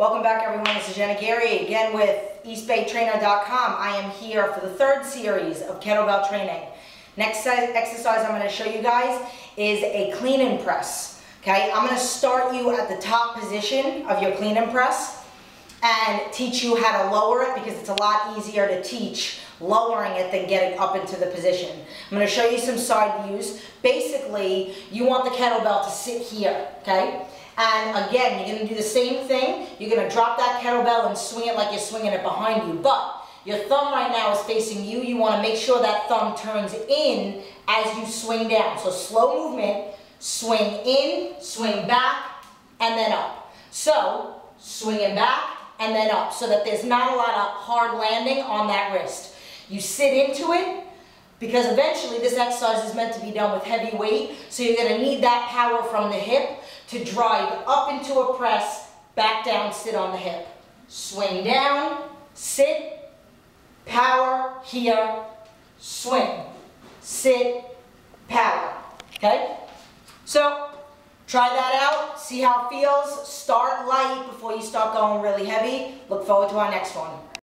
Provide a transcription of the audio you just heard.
Welcome back everyone, this is Jenn Aguirre again with EastBayTrainer.com. I am here for the third series of kettlebell training. Next exercise I'm going to show you guys is a clean and press. Okay, I'm going to start you at the top position of your clean and press and teach you how to lower it because it's a lot easier to teach lowering it than getting up into the position. I'm going to show you some side views. Basically, you want the kettlebell to sit here, okay? And again, you're to do the same thing. You're to drop that kettlebell and swing it like you're swinging it behind you. But your thumb right now is facing you. You want to make sure that thumb turns in as you swing down. So slow movement, swing in, swing back, and then up. So swinging back and then up so that there's not a lot of hard landing on that wrist. You sit into it, because eventually this exercise is meant to be done with heavy weight, so you're to need that power from the hip to drive up into a press, back down, sit on the hip. Swing down, sit, power, here, swing, sit, power. Okay? So, try that out, see how it feels. Start light before you start going really heavy. Look forward to our next one.